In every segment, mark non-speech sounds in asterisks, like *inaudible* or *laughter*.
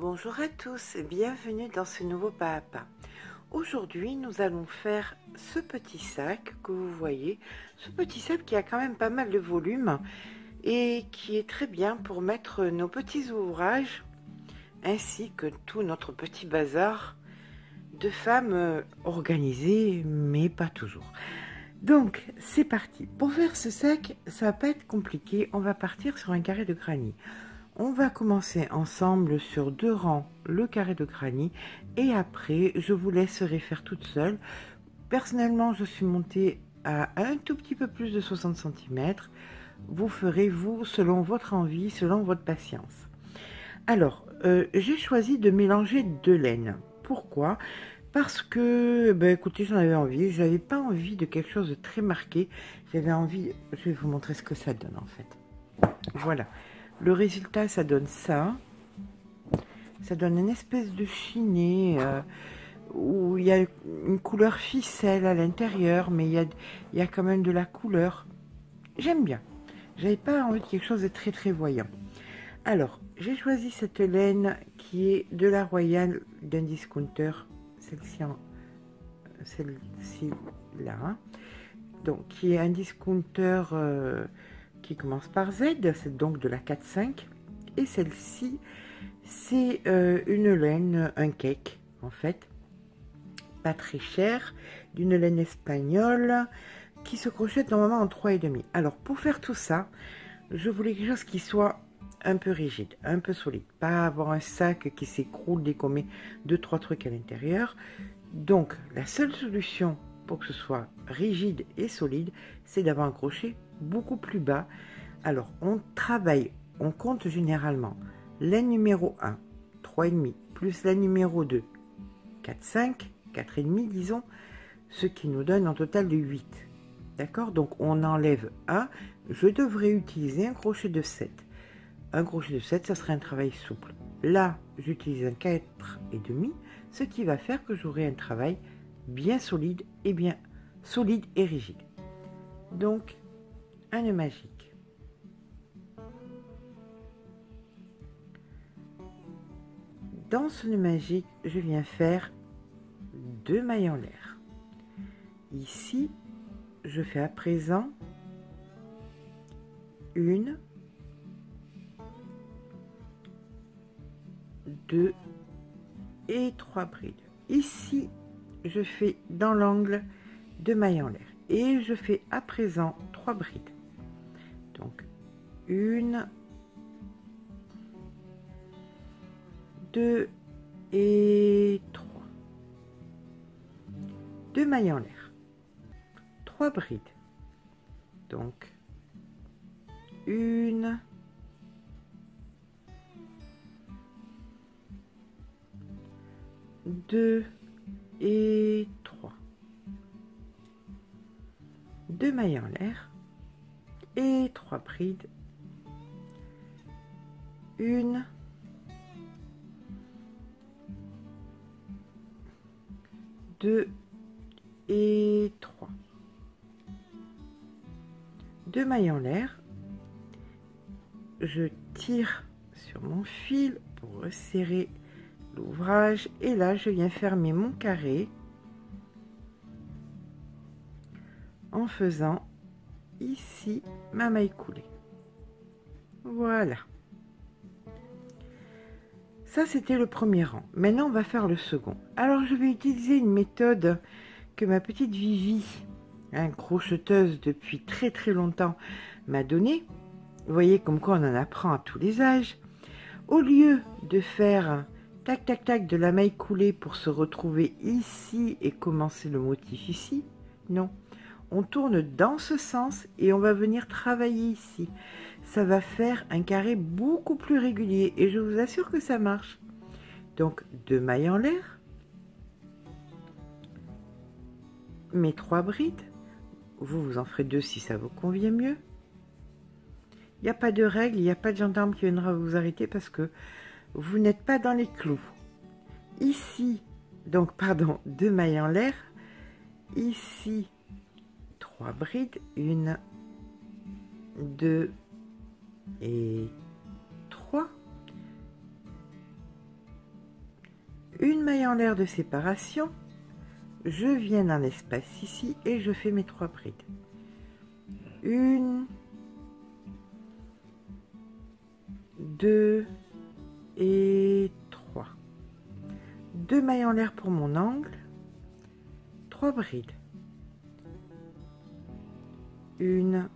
Bonjour à tous et bienvenue dans ce nouveau pas à pas. Aujourd'hui, nous allons faire ce petit sac que vous voyez, ce petit sac qui a quand même pas mal de volume et qui est très bien pour mettre nos petits ouvrages ainsi que tout notre petit bazar de femmes organisées, mais pas toujours. Donc, c'est parti. Pour faire ce sac, ça va pas être compliqué. On va partir sur un carré de granit. On va commencer ensemble sur deux rangs le carré de granit et après, je vous laisserai faire toute seule. Personnellement, je suis montée à un tout petit peu plus de 60 cm. Vous ferez, vous, selon votre envie, selon votre patience. Alors, euh, j'ai choisi de mélanger deux laines. Pourquoi? Parce que, ben, écoutez, j'en avais envie. Je n'avais pas envie de quelque chose de très marqué. J'avais envie... Je vais vous montrer ce que ça donne, en fait. Voilà. Le résultat, ça donne ça. Ça donne une espèce de chiné euh, où il y a une couleur ficelle à l'intérieur, mais il y a, y quand même de la couleur. J'aime bien. J'avais pas envie de quelque chose de très très voyant. Alors, j'ai choisi cette laine qui est de la Royale d'un discounter, celle-ci celle-ci là, donc qui est un discounter euh, qui commence par Z, c'est donc de la 4-5, et celle-ci c'est euh, une laine, un cake en fait, pas très cher, d'une laine espagnole qui se crochette normalement en 3,5. Alors pour faire tout ça, je voulais quelque chose qui soit un peu rigide, un peu solide. Pas avoir un sac qui s'écroule dès qu'on met deux, trois trucs à l'intérieur. Donc, la seule solution pour que ce soit rigide et solide, c'est d'avoir un crochet beaucoup plus bas. Alors, on travaille, on compte généralement la numéro 1, 3,5, plus la numéro 2, 4, 5, 4,5 disons, ce qui nous donne un total de 8. D'accord? Donc, on enlève 1. Je devrais utiliser un crochet de 7 un crochet de 7, ça serait un travail souple. Là, j'utilise un 4,5, ce qui va faire que j'aurai un travail bien solide et bien solide et rigide. Donc, un nœud magique. Dans ce nœud magique, je viens faire deux mailles en l'air. Ici, je fais à présent une 2 et 3 brides. Ici, je fais dans l'angle de mailles en l'air. Et je fais à présent 3 brides. Une, deux et 3. Deux mailles en l'air. 3 brides. Donc, une, 2 et 3. Deux mailles en l'air et trois brides. Une, deux et trois. Deux mailles en l'air. Je tire sur mon fil pour resserrer l'ouvrage et là je viens fermer mon carré en faisant ici ma maille coulée voilà ça c'était le premier rang. Maintenant on va faire le second. Alors je vais utiliser une méthode que ma petite Vivi un crocheteuse depuis très très longtemps m'a donné vous voyez comme quoi on en apprend à tous les âges. Au lieu de faire tac tac tac de la maille coulée pour se retrouver ici et commencer le motif ici non on tourne dans ce sens et on va venir travailler ici ça va faire un carré beaucoup plus régulier et je vous assure que ça marche donc deux mailles en l'air mes trois brides vous vous en ferez deux si ça vous convient mieux il n'y a pas de règle il n'y a pas de gendarme qui viendra vous arrêter parce que vous n'êtes pas dans les clous. Ici, donc pardon, *laughs* deux mailles en l'air. Ici, trois brides, une, deux et trois. mailles en l'air de séparation, je viens dans l'espace ici et je fais mes trois brides. Une, deux et trois. Deux mailles en l'air pour mon angle, trois brides. Une,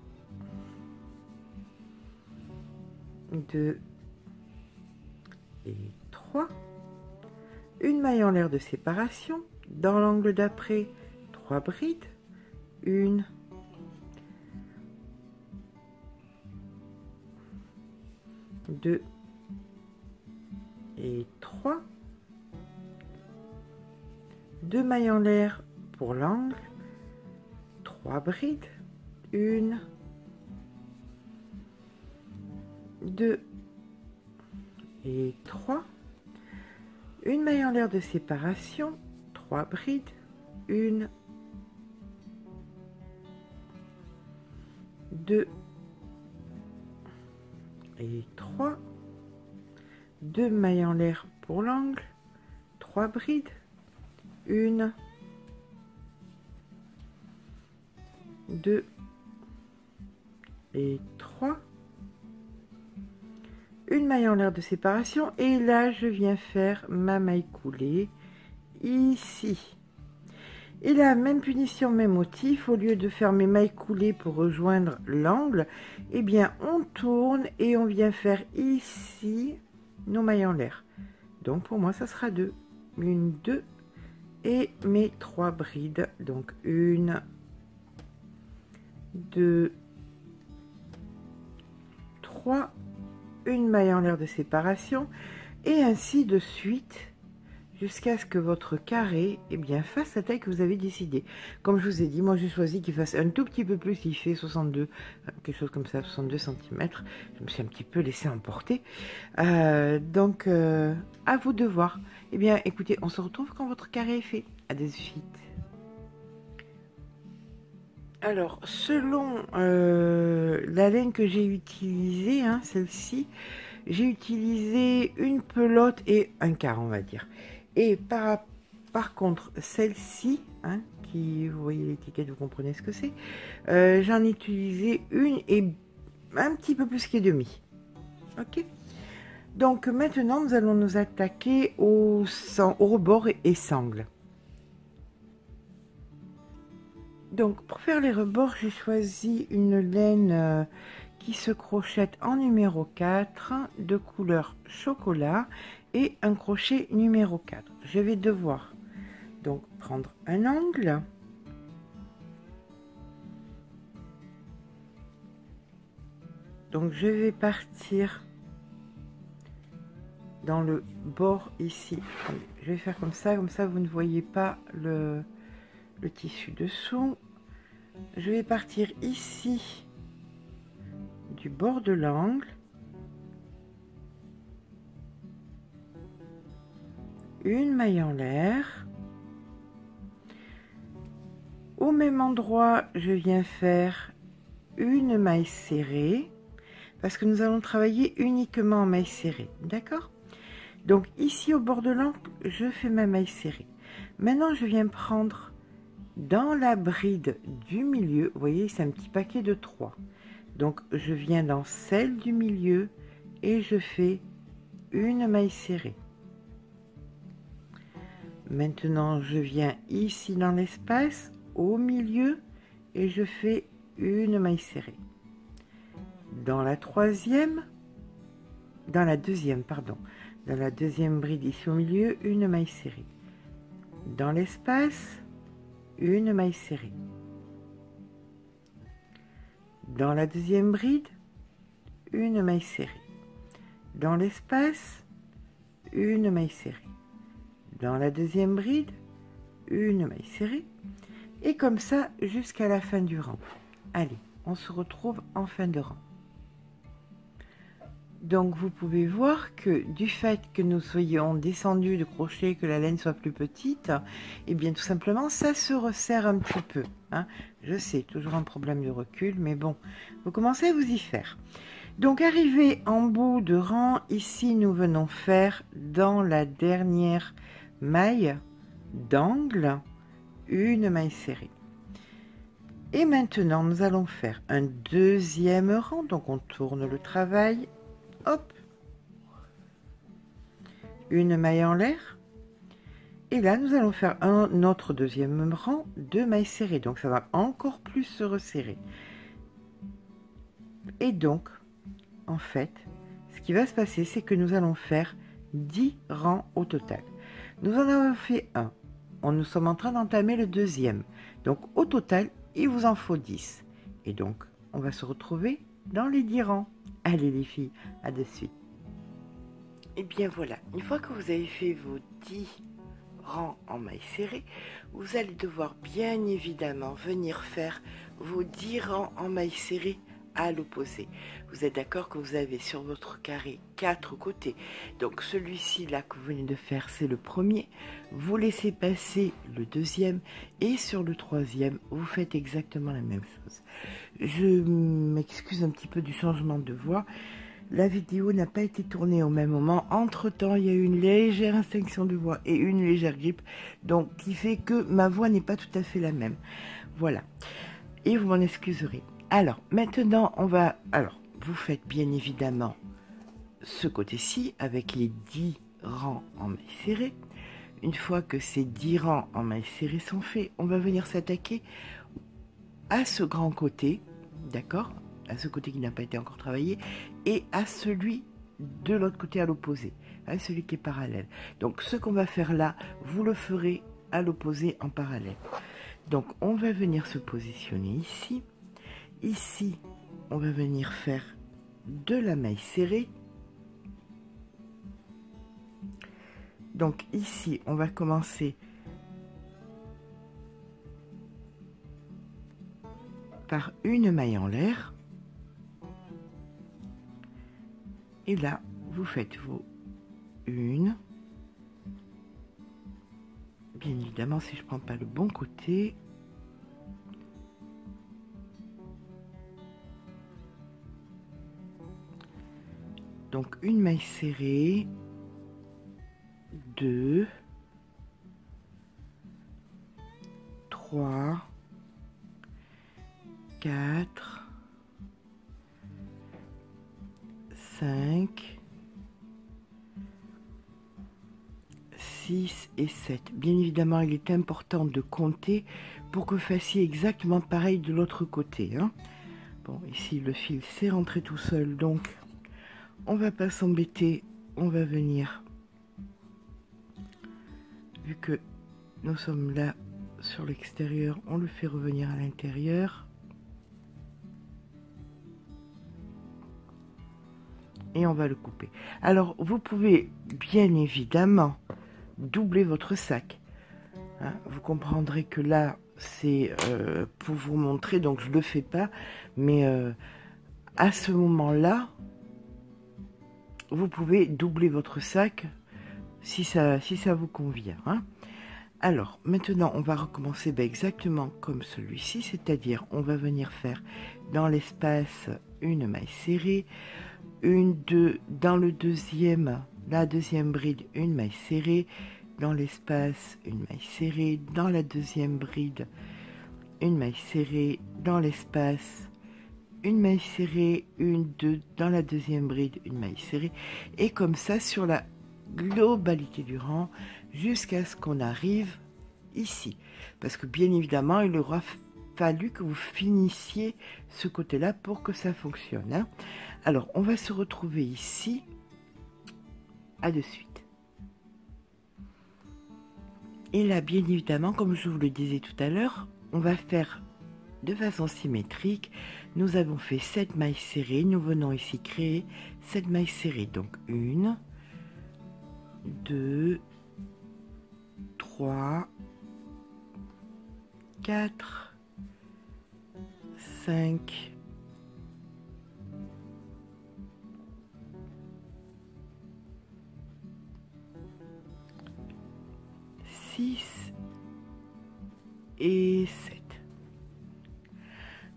deux et trois. Une maille en l'air de séparation. Dans l'angle d'après, trois brides. Une, deux et trois. Deux mailles en l'air pour l'angle. Trois brides. Une, deux. Et trois. Une maille en l'air de séparation, trois brides, une, deux. Et trois. Deux mailles en l'air pour l'angle, trois brides, une, deux et trois. Une maille en l'air de séparation et là je viens faire ma maille coulée ici. Et là même punition même motif au lieu de faire mes mailles coulées pour rejoindre l'angle et eh bien on tourne et on vient faire ici nos mailles en l'air. Donc pour moi ça sera deux. Une deux et mes trois brides. Donc une deux une maille en l'air de séparation et ainsi de suite jusqu'à ce que votre carré eh bien, fasse la taille que vous avez décidé. Comme je vous ai dit, moi j'ai choisi qu'il fasse un tout petit peu plus, il fait 62, euh, quelque chose comme ça, 62 cm. Je me suis un petit peu laissé emporter. Euh, donc, euh, à vous de voir. Eh bien, écoutez, on se retrouve quand votre carré est fait. À de suite. Alors, selon euh, la laine que j'ai utilisée, hein, celle-ci, j'ai utilisé une pelote et un quart, on va dire. Et par, contre, celle-ci, hein, qui, vous voyez l'étiquette, vous comprenez ce que c'est, euh, j'en ai utilisé une et un petit peu plus qu'est demi. Ok Donc maintenant, nous allons nous attaquer au, au rebord et sangle. Donc pour faire les rebords, j'ai choisi une laine euh, qui se crochette en numéro 4 de couleur chocolat et un crochet numéro 4. Je vais devoir donc prendre un angle. Donc je vais partir dans le bord ici. Je vais faire comme ça, comme ça vous ne voyez pas le, le tissu dessous je vais partir ici du bord de l'angle. Une maille en l'air. Au même endroit je viens faire une maille serrée parce que nous allons travailler uniquement en maille serrée d'accord? Donc ici au bord de l'angle je fais ma maille serrée. Maintenant je viens prendre dans la bride du milieu, vous voyez, c'est un petit paquet de 3. Donc, je viens dans celle du milieu et je fais une maille serrée. Maintenant, je viens ici dans l'espace, au milieu, et je fais une maille serrée. Dans la troisième, dans la deuxième, pardon, dans la deuxième bride ici au milieu, une maille serrée. Dans l'espace, une maille serrée. Dans la deuxième bride, une maille serrée. Dans l'espace, une maille serrée. Dans la deuxième bride, une maille serrée. Et comme ça jusqu'à la fin du rang. Allez, on se retrouve en fin de rang. Donc vous pouvez voir que du fait que nous soyons descendus de crochet, que la laine soit plus petite, et eh bien tout simplement ça se resserre un petit peu. Hein. Je sais, toujours un problème de recul, mais bon, vous commencez à vous y faire. Donc arrivé en bout de rang, ici nous venons faire dans la dernière maille d'angle, une maille serrée. Et maintenant, nous allons faire un deuxième rang. Donc, on tourne le travail. Une maille en l'air. Et là, nous allons faire un autre deuxième rang de mailles serrées. Donc, ça va encore plus se resserrer. Et donc, en fait, ce qui va se passer, c'est que nous allons faire 10 rangs au total. Nous en avons fait un. On, nous sommes en train d'entamer le deuxième. Donc, au total, il vous en faut 10. Et donc, on va se retrouver dans les 10 rangs. Allez les filles, à de suite. Et eh bien voilà, une fois que vous avez fait vos 10 rangs en mailles serrées, vous allez devoir bien évidemment venir faire vos 10 rangs en mailles serrées l'opposé. Vous êtes d'accord que vous avez sur votre carré quatre côtés. Donc celui-ci là que vous venez de faire, c'est le premier. Vous laissez passer le deuxième et sur le troisième, vous faites exactement la même chose. Je m'excuse un petit peu du changement de voix. La vidéo n'a pas été tournée au même moment. Entre-temps, il y a eu une légère instinction de voix et une légère grippe, donc qui fait que ma voix n'est pas tout à fait la même. Voilà. Et vous m'en excuserez. Alors, maintenant, on va... Alors, vous faites bien évidemment ce côté-ci avec les 10 rangs en mailles serrées. Une fois que ces 10 rangs en mailles serrées sont faits, on va venir s'attaquer à ce grand côté, d'accord À ce côté qui n'a pas été encore travaillé, et à celui de l'autre côté à l'opposé, à celui qui est parallèle. Donc ce qu'on va faire là, vous le ferez à l'opposé en parallèle. Donc on va venir se positionner ici. Ici, on va venir faire de la maille serrée. Donc ici, on va commencer par une maille en l'air. Et là, vous faites vos une. Bien évidemment, si je prends pas le bon côté, Donc une maille serrée, deux, trois, quatre, cinq, six et sept. Bien évidemment, il est important de compter pour que vous fassiez exactement pareil de l'autre côté. Hein. Bon, ici, le fil s'est rentré tout seul, donc on va pas s'embêter, on va venir. Vu que nous sommes là sur l'extérieur, on le fait revenir à l'intérieur. Et on va le couper. Alors, vous pouvez bien évidemment doubler votre sac. Hein. vous comprendrez que là, c'est euh, pour vous montrer, donc je ne le fais pas. Mais euh, à ce moment-là, vous pouvez doubler votre sac si ça, si ça vous convient. Hein. Alors, maintenant, on va recommencer ben, exactement comme celui-ci, c'est-à-dire on va venir faire dans l'espace une maille serrée, une, deux, dans le deuxième, la deuxième bride, une maille serrée, dans l'espace, une maille serrée, dans la deuxième bride, une maille serrée, dans l'espace, une maille serrée, une, deux, dans la deuxième bride, une maille serrée, et comme ça sur la globalité du rang, jusqu'à ce qu'on arrive ici. Parce que bien évidemment, il aura fallu que vous finissiez ce côté-là pour que ça fonctionne. Hein. Alors, on va se retrouver ici. À de suite. Et là, bien évidemment, comme je vous le disais tout à l'heure, on va faire de façon symétrique. Nous avons fait 7 mailles serrées. Nous venons ici créer 7 mailles serrées. Donc 1, 2, 3, 4, 5, 6 et 7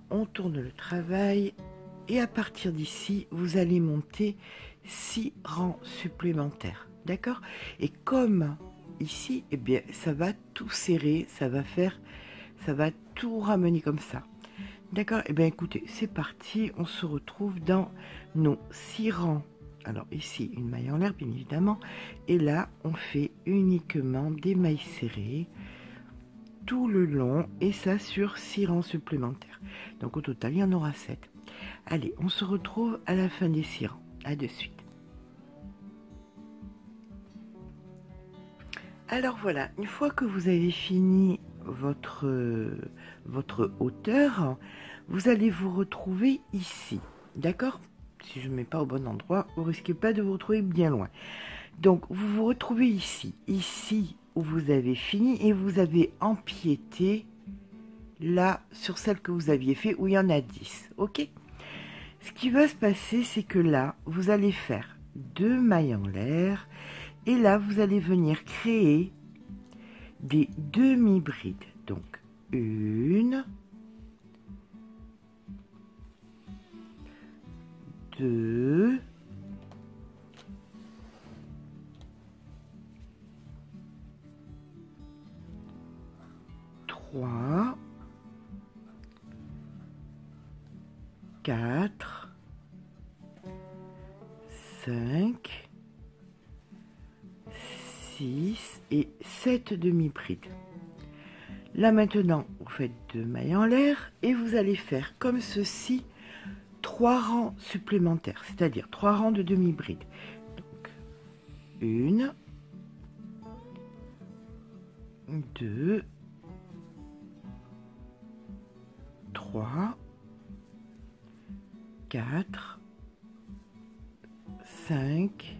on tourne le travail et à partir d'ici, vous allez monter 6 rangs supplémentaires. D'accord? Et comme ici, eh bien, ça va tout serrer, ça va faire, ça va tout ramener comme ça. D'accord? Eh bien, écoutez, c'est parti. On se retrouve dans nos six rangs. Alors ici, une maille en l'air, bien évidemment. Et là, on fait uniquement des mailles serrées tout le long et ça sur six rangs supplémentaires. Donc au total, il y en aura 7. Allez, on se retrouve à la fin des six rangs. À de suite. Alors voilà, une fois que vous avez fini votre, votre hauteur, vous allez vous retrouver ici. D'accord? Si je ne mets pas au bon endroit, vous risquez pas de vous retrouver bien loin. Donc, vous vous retrouvez ici. Ici où vous avez fini et vous avez empiété là sur celle que vous aviez fait où il y en a 10. Ok? Ce qui va se passer, c'est que là, vous allez faire deux mailles en l'air et là, vous allez venir créer des demi-brides. Donc, une, deux, trois, quatre, cinq, 6 et 7 demi-brides. Là maintenant, vous faites deux mailles en l'air et vous allez faire comme ceci trois rangs supplémentaires, c'est-à-dire trois rangs de demi-brides. Donc, une, deux, trois, quatre, cinq,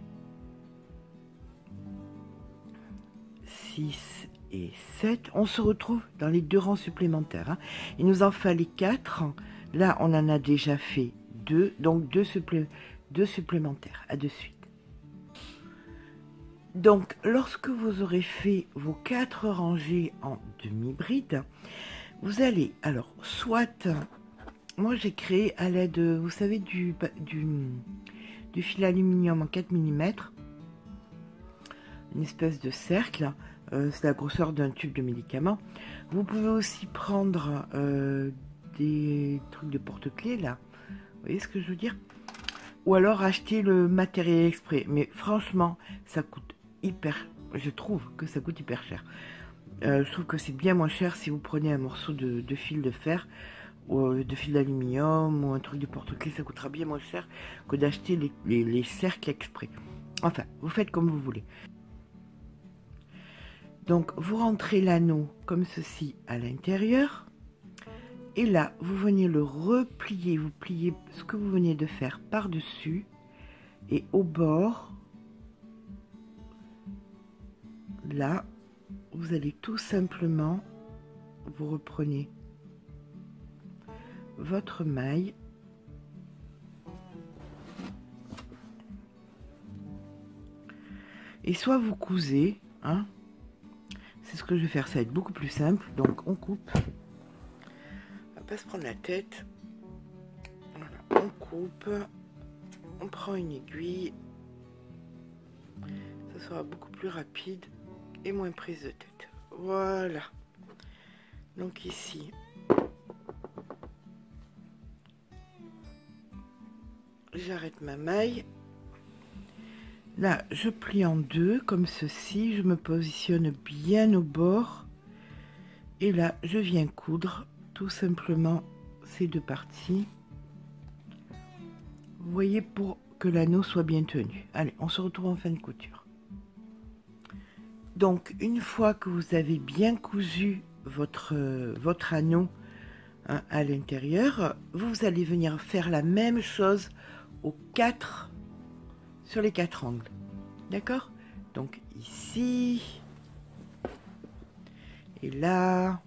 et 7. On se retrouve dans les deux rangs supplémentaires. Hein. Il nous en fallait 4. Là, on en a déjà fait 2. Donc, deux, deux supplémentaires. À de suite. Donc, lorsque vous aurez fait vos 4 rangées en demi-bride, vous allez, alors, soit, moi j'ai créé à l'aide, vous savez, du, fil aluminium en 4 mm, une espèce de cercle, euh, c'est la grosseur d'un tube de médicaments. Vous pouvez aussi prendre euh, des trucs de porte-clés là. Vous voyez ce que je veux dire? Ou alors acheter le matériel exprès. Mais franchement, ça coûte hyper. Je trouve que ça coûte hyper cher. Euh, je trouve que c'est bien moins cher si vous prenez un morceau de, fil de fer ou de fil d'aluminium ou un truc de porte-clés. Ça coûtera bien moins cher que d'acheter les cercles exprès. Enfin, vous faites comme vous voulez. Donc, vous rentrez l'anneau comme ceci à l'intérieur. Et là, vous venez le replier. Vous pliez ce que vous venez de faire par-dessus. Et au bord, là, vous allez tout simplement, vous reprenez votre maille et soit vous cousez, hein, c'est ce que je vais faire, ça va être beaucoup plus simple. Donc on coupe. On va pas se prendre la tête. on coupe. On prend une aiguille. Ça sera beaucoup plus rapide moins prise de tête. Voilà. Donc ici, j'arrête ma maille Là, je plie en deux comme ceci. Je me positionne bien au bord. Et là, je viens coudre tout simplement ces deux parties. Voyez, pour que l'anneau soit bien tenu. Allez, on se retrouve en fin de couture. Donc, une fois que vous avez bien cousu votre, anneau hein, à l'intérieur, vous allez venir faire la même chose aux quatre sur les quatre angles. D'accord? Donc ici, et là,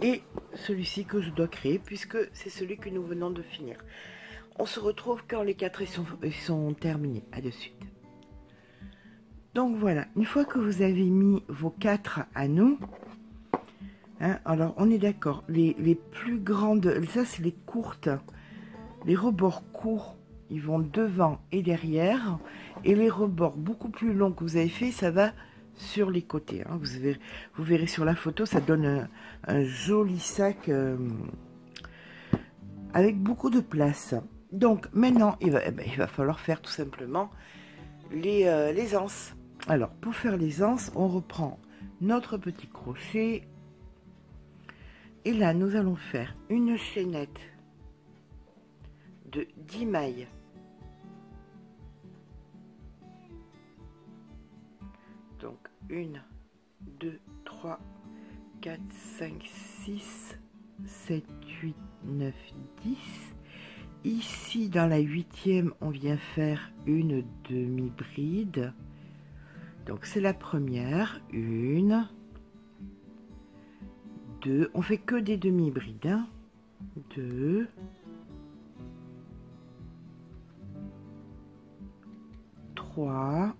et celui-ci que je dois créer puisque c'est celui que nous venons de finir. On se retrouve quand les quatre sont, sont terminés. À de suite. Donc voilà, une fois que vous avez mis vos quatre anneaux, hein, alors on est d'accord, les, plus grandes, ça c'est les courtes, les rebords courts ils vont devant et derrière. Et les rebords beaucoup plus longs que vous avez fait, ça va sur les côtés. Hein. Vous, verrez, sur la photo, ça donne un, joli sac euh, avec beaucoup de place. Donc maintenant, il va, eh ben, falloir faire tout simplement les, euh, les anses. Alors, pour faire les anses, on reprend notre petit crochet. Et là, nous allons faire une chaînette de 10 mailles. Donc, 1, 2, 3, 4, 5, 6, 7, 8, 9, 10. Ici, dans la huitième, on vient faire une demi-bride. Donc c'est la première, une, deux, on fait que des demi-brides, hein. deux, trois,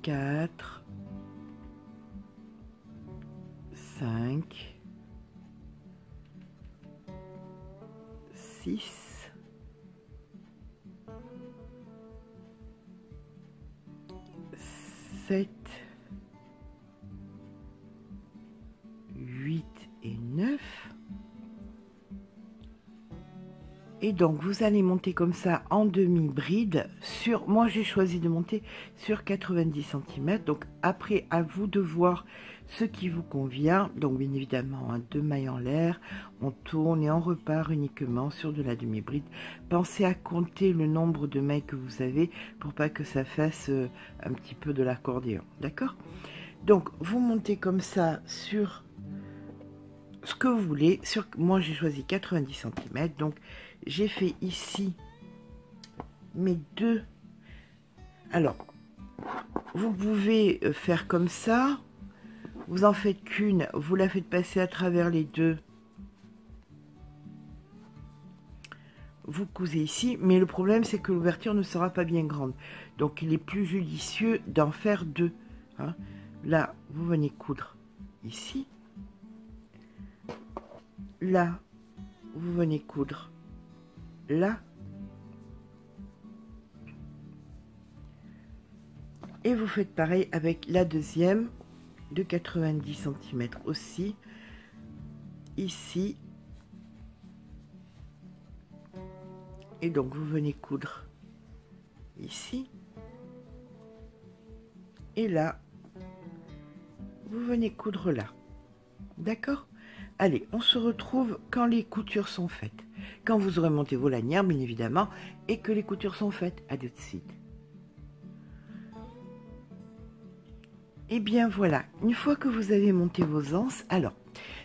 quatre, cinq, six, 7, 8 et 9. Et donc, vous allez monter comme ça en demi-bride sur... Moi, j'ai choisi de monter sur 90 cm. Donc, après, à vous de voir ce qui vous convient. Donc bien évidemment, hein, deux mailles en l'air, on tourne et on repart uniquement sur de la demi-bride. Pensez à compter le nombre de mailles que vous avez pour pas que ça fasse euh, un petit peu de l'accordéon, d'accord? Donc vous montez comme ça sur ce que vous voulez. Sur, moi j'ai choisi 90 cm, donc j'ai fait ici mes deux... Alors, vous pouvez euh, faire comme ça, vous en faites qu'une, vous la faites passer à travers les deux. Vous cousez ici, mais le problème c'est que l'ouverture ne sera pas bien grande. Donc il est plus judicieux d'en faire deux. Hein. Là, vous venez coudre ici. Là, vous venez coudre là. Et vous faites pareil avec la deuxième de 90 cm aussi. Ici. Et donc vous venez coudre ici. Et là vous venez coudre là. D'accord? Allez on se retrouve quand les coutures sont faites. Quand vous aurez monté vos lanières bien évidemment et que les coutures sont faites. À de suite Et eh bien voilà, une fois que vous avez monté vos anses, alors,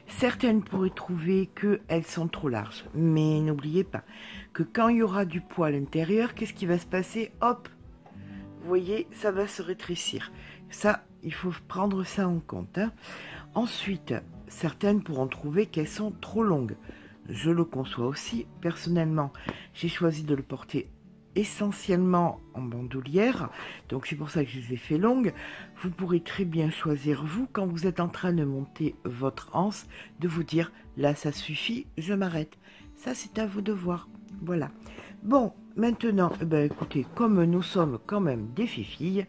certaines pourraient trouver qu'elles sont trop larges. Mais n'oubliez pas que quand il y aura du poids à l'intérieur, qu'est-ce qui va se passer? Hop Vous voyez, ça va se rétrécir. Ça, il faut prendre ça en compte. Hein. Ensuite, certaines pourront trouver qu'elles sont trop longues. Je le conçois aussi. Personnellement, j'ai choisi de le porter essentiellement en bandoulière, donc c'est pour ça que je les ai fait longues. Vous pourrez très bien choisir, vous, quand vous êtes en train de monter votre anse, de vous dire, là ça suffit, je m'arrête. Ça c'est à vous de voir. Voilà. Bon, maintenant, eh ben, écoutez, comme nous sommes quand même des filles,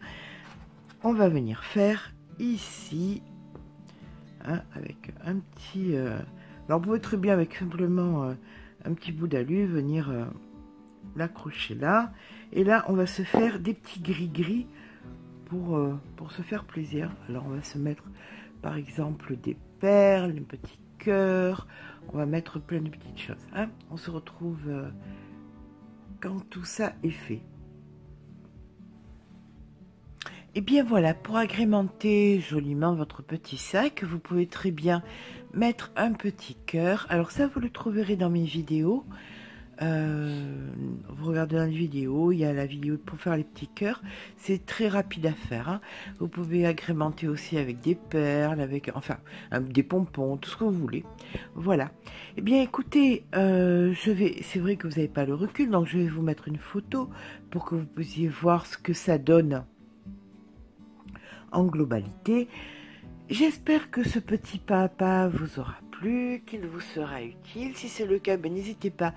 on va venir faire ici, hein, avec un petit... Euh, alors vous pouvez très bien avec simplement euh, un petit bout d'alu venir... Euh, l'accrocher là. Et là, on va se faire des petits gris-gris pour, euh, pour se faire plaisir. Alors, on va se mettre, par exemple, des perles, un petit cœur. On va mettre plein de petites choses. Hein. On se retrouve euh, quand tout ça est fait. Et bien voilà, pour agrémenter joliment votre petit sac, vous pouvez très bien mettre un petit cœur. Alors ça, vous le trouverez dans mes vidéos. Euh, vous regardez la vidéo, il y a la vidéo pour faire les petits cœurs. C'est très rapide à faire. Hein. Vous pouvez agrémenter aussi avec des perles, avec enfin des pompons, tout ce que vous voulez. Voilà. Eh bien, écoutez, euh, je vais. C'est vrai que vous n'avez pas le recul, donc je vais vous mettre une photo pour que vous puissiez voir ce que ça donne en globalité. J'espère que ce petit pas à pas vous aura qu'il vous sera utile. Si c'est le cas, ben, n'hésitez pas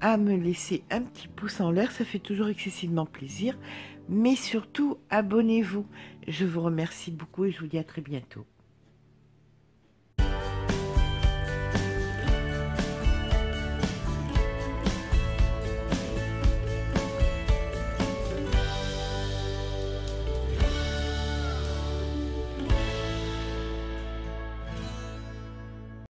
à me laisser un petit pouce en l'air, ça fait toujours excessivement plaisir. Mais surtout, abonnez-vous. Je vous remercie beaucoup et je vous dis à très bientôt.